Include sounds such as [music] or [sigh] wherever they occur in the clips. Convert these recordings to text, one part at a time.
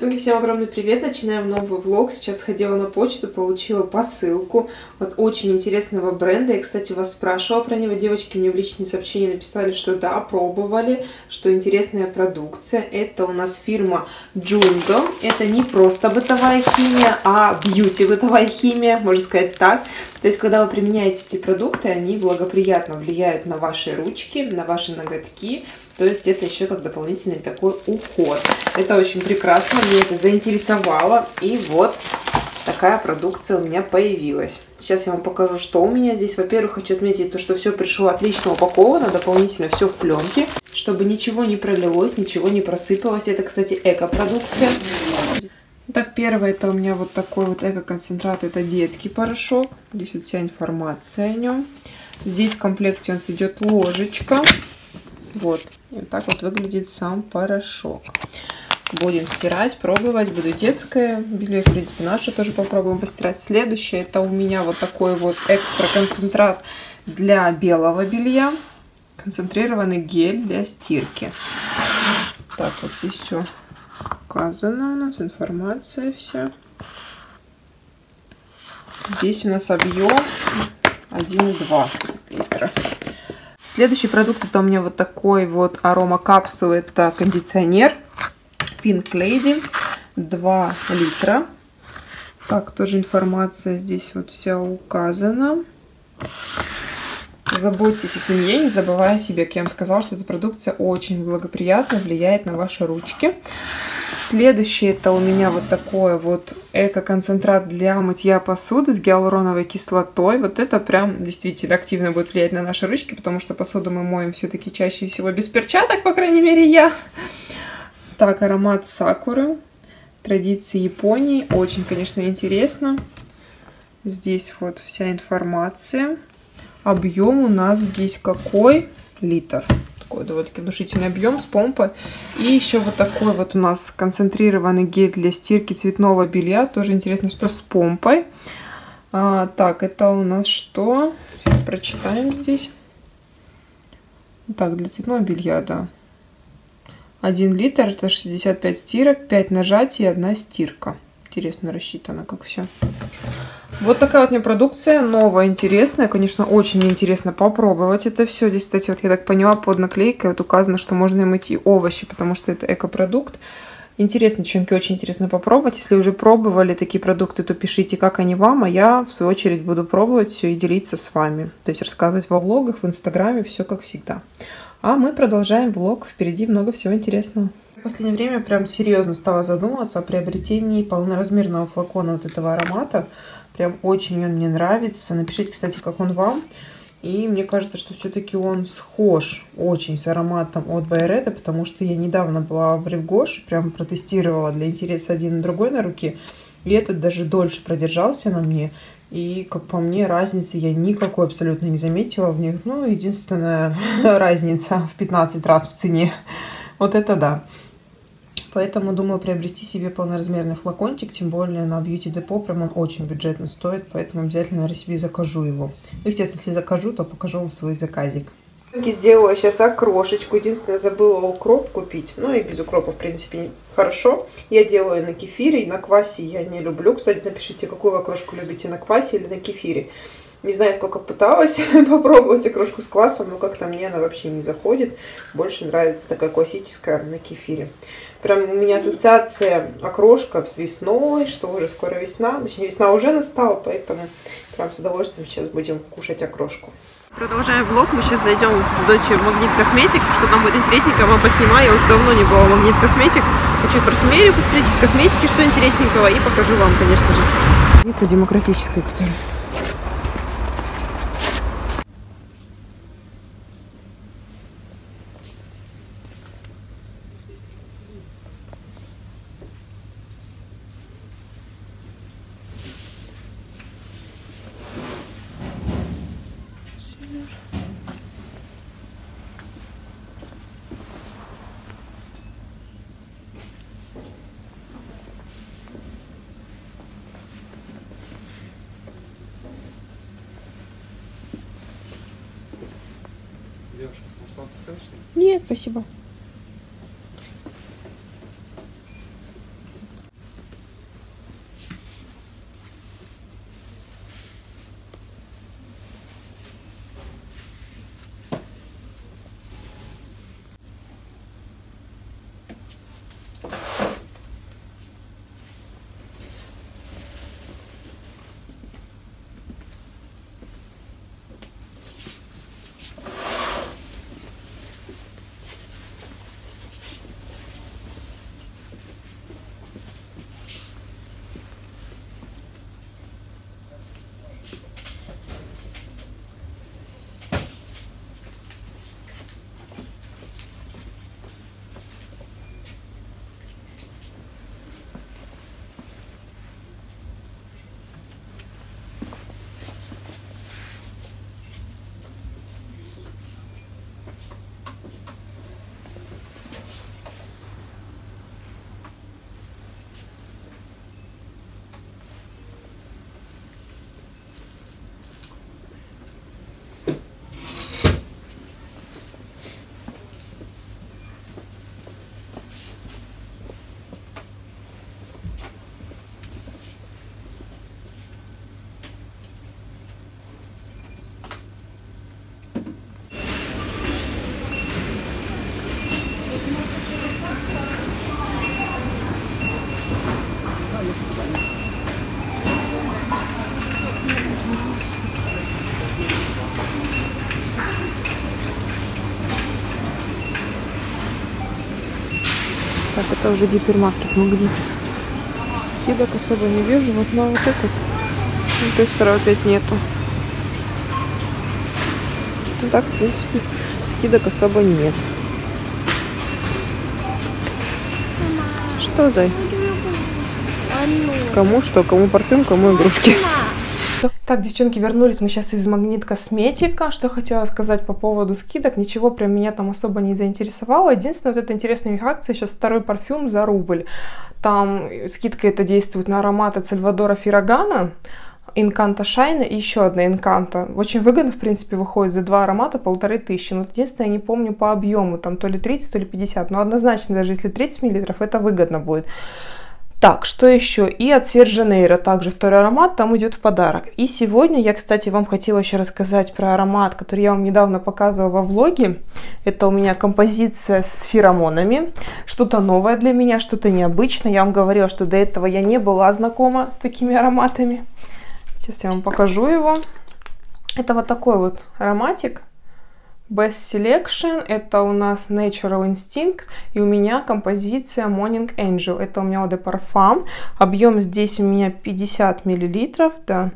Девчонки, всем огромный привет! Начинаем новый влог. Сейчас ходила на почту, получила посылку от очень интересного бренда. Я, кстати, вас спрашивала про него. Девочки мне в личные сообщения написали, что да, пробовали, что интересная продукция. Это у нас фирма Jungo. Это не просто бытовая химия, а бьюти бытовая химия, можно сказать так. То есть, когда вы применяете эти продукты, они благоприятно влияют на ваши ручки, на ваши ноготки, то есть это еще как дополнительный такой уход. Это очень прекрасно, мне это заинтересовало. И вот такая продукция у меня появилась. Сейчас я вам покажу, что у меня здесь. Во-первых, хочу отметить то, что все пришло отлично упаковано, дополнительно все в пленке, чтобы ничего не пролилось, ничего не просыпалось. Это, кстати, эко-продукция. Так, первое, это у меня вот такой вот эко-концентрат, это детский порошок. Здесь вот вся информация о нем. Здесь в комплекте у нас идет ложечка. Вот. И вот так вот выглядит сам порошок. Будем стирать, пробовать. Буду детское белье, в принципе, наше тоже попробуем постирать. Следующее, это у меня вот такой вот экстра концентрат для белого белья. Концентрированный гель для стирки. Так, вот здесь все указано у нас, информация вся. Здесь у нас объем 1,2 литра. Следующий продукт это у меня вот такой вот арома капсул. Это кондиционер Pink Lady. 2 литра. Так, тоже информация здесь вот вся указана. Заботьтесь о семье, не забывая о себе. Я вам сказала, что эта продукция очень благоприятно влияет на ваши ручки. Следующее это у меня вот такое вот эко-концентрат для мытья посуды с гиалуроновой кислотой. Вот это прям действительно активно будет влиять на наши ручки, потому что посуду мы моем все-таки чаще всего без перчаток, по крайней мере я. Так, аромат сакуры. Традиции Японии. Очень, конечно, интересно. Здесь вот вся информация. Объем у нас здесь какой? Литр такой довольно-таки внушительный объем с помпой. И еще вот такой вот у нас концентрированный гель для стирки цветного белья. Тоже интересно, что с помпой. А, так, это у нас что? Сейчас прочитаем здесь. Так, для цветного белья, да. 1 литр, это 65 стирок, 5 нажатий и 1 стирка. Интересно рассчитано, как все. Вот такая вот у меня продукция, новая, интересная. Конечно, очень интересно попробовать это все. Здесь, кстати, вот я так поняла, под наклейкой вот указано, что можно мыть и овощи, потому что это экопродукт. Интересно, девчонки, очень интересно попробовать. Если уже пробовали такие продукты, то пишите, как они вам, а я, в свою очередь, буду пробовать все и делиться с вами. То есть рассказывать во влогах, в инстаграме, все как всегда. А мы продолжаем влог. Впереди много всего интересного. В последнее время прям серьезно стала задумываться о приобретении полноразмерного флакона вот этого аромата. Прям очень он мне нравится. Напишите, кстати, как он вам. И мне кажется, что все-таки он схож очень с ароматом от Байрета, потому что я недавно была в Ревгош, прям протестировала для интереса один и другой на руке. И этот даже дольше продержался на мне. И, как по мне, разницы я никакой абсолютно не заметила в них. Ну, единственная [laughs] разница в 15 раз в цене. Вот это да. Поэтому думаю приобрести себе полноразмерный флакончик, тем более на Beauty Depot, прям он очень бюджетно стоит, поэтому обязательно на себе закажу его. Ну, естественно, если закажу, то покажу вам свой заказик. Сделала сейчас окрошечку. Единственное, забыла укроп купить. Ну и без укропа, в принципе, хорошо. Я делаю на кефире. На квасе я не люблю. Кстати, напишите, какую окрошку любите, на квасе или на кефире. Не знаю, сколько пыталась [laughs] попробовать окрошку с квасом, но как-то мне она вообще не заходит. Больше нравится такая классическая на кефире. Прям у меня ассоциация окрошка с весной, что уже скоро весна. Точнее, весна уже настала, поэтому прям с удовольствием сейчас будем кушать окрошку. Продолжаем влог. Мы сейчас зайдем с дочерью в Магнит Косметик. Что там будет интересненько, вам поснимаю. Я уже давно не была в Магнит Косметик. Хочу парфюмерию посмотреть из косметики, что интересненького. И покажу вам, конечно же. Это демократическая, которая вам Нет, спасибо. Это уже гипермаркет магнит. Скидок особо не вижу. Вот на вот этот тестера опять нету. Ну так, в принципе, скидок особо нет. Что, Зай? Кому что? Кому парфюм, кому игрушки. Так, девчонки, вернулись мы сейчас из Магнит Косметика. Что хотела сказать по поводу скидок. Ничего прям меня там особо не заинтересовало. Единственное, вот эта интересная акция. Сейчас второй парфюм за рубль. Там скидка это действует на аромат от Сальвадора Фирагана. Инканта Шайна и еще одна Инканта. Очень выгодно, в принципе, выходит за два аромата полторы тысячи. Но единственное, я не помню по объему, там то ли 30, то ли 50. Но однозначно, даже если 30 миллилитров, это выгодно будет. Так, что еще? И от Сержанейра также второй аромат там идет в подарок. И сегодня я, кстати, вам хотела еще рассказать про аромат, который я вам недавно показывала во влоге. Это у меня композиция с феромонами. Что-то новое для меня, что-то необычное. Я вам говорила, что до этого я не была знакома с такими ароматами. Сейчас я вам покажу его. Это вот такой вот ароматик. Best Selection, это у нас Natural Instinct, и у меня композиция Morning Angel, это у меня Eau de Parfum, объем здесь у меня 50 миллилитров, да.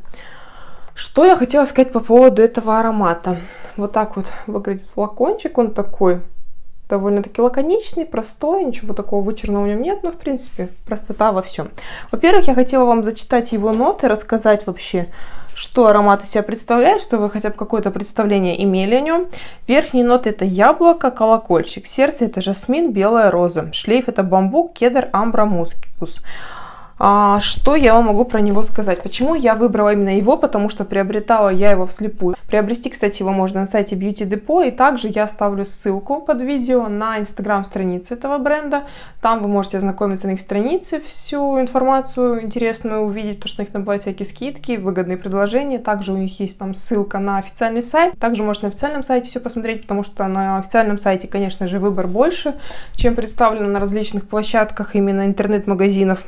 Что я хотела сказать по поводу этого аромата? Вот так вот выглядит флакончик, он такой довольно-таки лаконичный, простой, ничего такого вычурного в нем нет, но в принципе простота во всем. Во-первых, я хотела вам зачитать его ноты, рассказать вообще, что аромат из себя представляет, чтобы вы хотя бы какое-то представление имели о нем. Верхние ноты это яблоко, колокольчик, сердце это жасмин, белая роза, шлейф это бамбук, кедр, амбра, мускус. А, что я вам могу про него сказать? Почему я выбрала именно его? Потому что приобретала я его вслепую. Приобрести, кстати, его можно на сайте Beauty Depot. И также я оставлю ссылку под видео на инстаграм-страницу этого бренда. Там вы можете ознакомиться на их странице, всю информацию интересную увидеть, то, что у них там бывают всякие скидки, выгодные предложения. Также у них есть там ссылка на официальный сайт. Также можете на официальном сайте все посмотреть, потому что на официальном сайте, конечно же, выбор больше, чем представлено на различных площадках именно интернет-магазинов.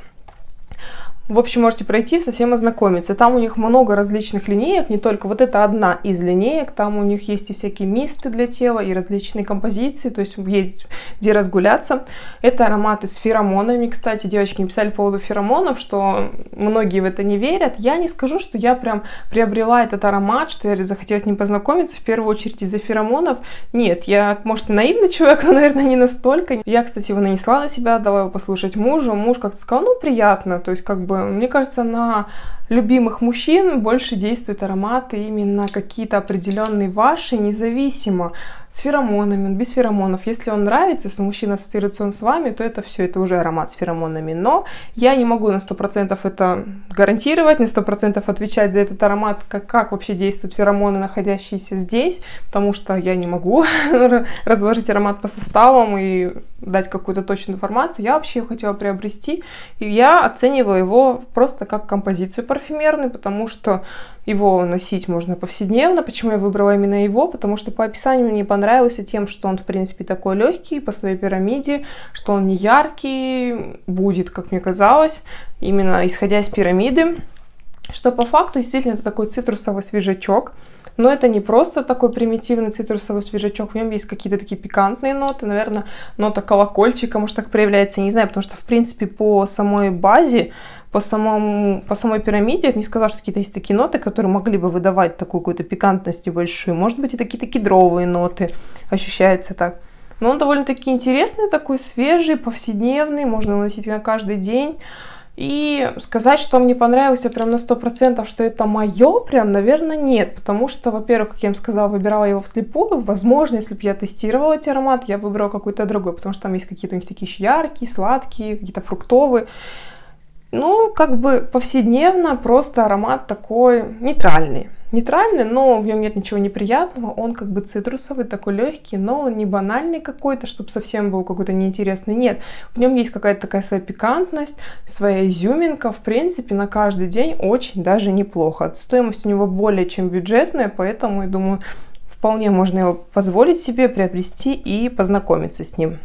В общем, можете пройти, совсем ознакомиться. Там у них много различных линеек, не только вот это одна из линеек, там у них есть и всякие мисты для тела, и различные композиции, то есть есть где разгуляться. Это ароматы с феромонами, кстати, девочки написали по поводу феромонов, что многие в это не верят. Я не скажу, что я прям приобрела этот аромат, что я захотела с ним познакомиться, в первую очередь из-за феромонов. Нет, я, может, наивный человек, но, наверное, не настолько. Я, кстати, его нанесла на себя, дала его послушать мужу. Муж как-то сказал, ну, приятно, то есть как бы мне кажется, на любимых мужчин больше действуют ароматы именно какие-то определенные ваши, независимо с феромонами, без феромонов. Если он нравится, если мужчина ассоциируется он с вами, то это все, это уже аромат с феромонами. Но я не могу на 100% это гарантировать, на 100% отвечать за этот аромат, как, как вообще действуют феромоны, находящиеся здесь, потому что я не могу [laughs] разложить аромат по составам и дать какую-то точную информацию. Я вообще хотела приобрести, и я оцениваю его просто как композицию парфюмерный, потому что его носить можно повседневно. Почему я выбрала именно его? Потому что по описанию мне понравился тем, что он, в принципе, такой легкий по своей пирамиде, что он не яркий, будет, как мне казалось, именно исходя из пирамиды. Что по факту действительно это такой цитрусовый свежачок. Но это не просто такой примитивный цитрусовый свежачок, в нем есть какие-то такие пикантные ноты, наверное, нота колокольчика, может так проявляется, я не знаю, потому что, в принципе, по самой базе по, самому, по самой пирамиде, я бы не сказала, что какие-то есть такие ноты, которые могли бы выдавать такую какую-то пикантность большую. Может быть, и какие-то кедровые ноты ощущаются так. Но он довольно-таки интересный, такой свежий, повседневный, можно носить на каждый день. И сказать, что мне понравился прям на 100%, что это мое, прям, наверное, нет. Потому что, во-первых, как я им сказала, выбирала его вслепую. Возможно, если бы я тестировала эти ароматы, я выбрала какой-то другой, потому что там есть какие-то у них такие яркие, сладкие, какие-то фруктовые. Ну, как бы повседневно, просто аромат такой нейтральный. Нейтральный, но в нем нет ничего неприятного. Он как бы цитрусовый, такой легкий, но он не банальный какой-то, чтобы совсем был какой-то неинтересный. Нет, в нем есть какая-то такая своя пикантность, своя изюминка. В принципе, на каждый день очень даже неплохо. Стоимость у него более чем бюджетная, поэтому, я думаю, вполне можно его позволить себе приобрести и познакомиться с ним.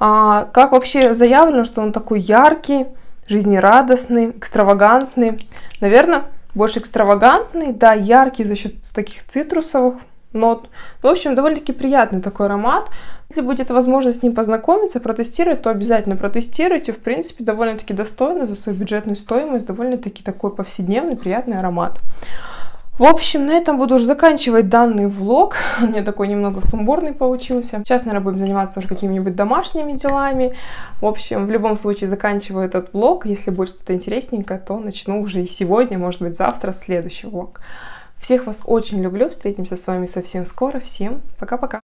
А, как вообще заявлено, что он такой яркий, жизнерадостный, экстравагантный. Наверное, больше экстравагантный, да, яркий за счет таких цитрусовых нот. В общем, довольно-таки приятный такой аромат. Если будет возможность с ним познакомиться, протестировать, то обязательно протестируйте. В принципе, довольно-таки достойно за свою бюджетную стоимость, довольно-таки такой повседневный, приятный аромат. В общем, на этом буду уже заканчивать данный влог. [laughs] У меня такой немного сумбурный получился. Сейчас, наверное, будем заниматься уже какими-нибудь домашними делами. В общем, в любом случае заканчиваю этот влог. Если будет что-то интересненькое, то начну уже и сегодня, может быть, завтра следующий влог. Всех вас очень люблю. Встретимся с вами совсем скоро. Всем пока-пока.